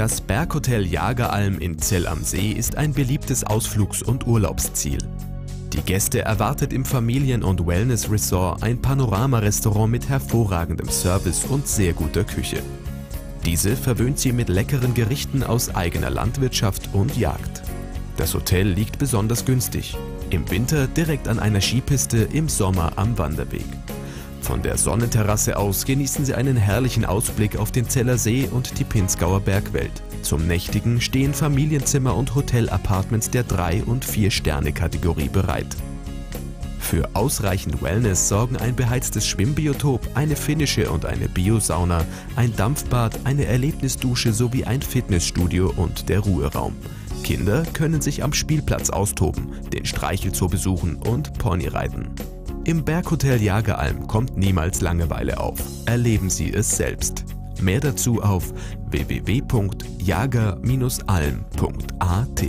Das Berghotel Jageralm in Zell am See ist ein beliebtes Ausflugs- und Urlaubsziel. Die Gäste erwartet im Familien- und Wellness-Resort ein Panoramarestaurant mit hervorragendem Service und sehr guter Küche. Diese verwöhnt sie mit leckeren Gerichten aus eigener Landwirtschaft und Jagd. Das Hotel liegt besonders günstig. Im Winter direkt an einer Skipiste, im Sommer am Wanderweg. Von der Sonnenterrasse aus genießen Sie einen herrlichen Ausblick auf den Zeller See und die Pinzgauer Bergwelt. Zum Nächtigen stehen Familienzimmer und Hotel-Apartments der 3- und 4-Sterne-Kategorie bereit. Für ausreichend Wellness sorgen ein beheiztes Schwimmbiotop, eine finnische und eine Biosauna, ein Dampfbad, eine Erlebnisdusche sowie ein Fitnessstudio und der Ruheraum. Kinder können sich am Spielplatz austoben, den Streichelzoo besuchen und Pony reiten. Im Berghotel Jageralm kommt niemals Langeweile auf. Erleben Sie es selbst. Mehr dazu auf www.jager-alm.at.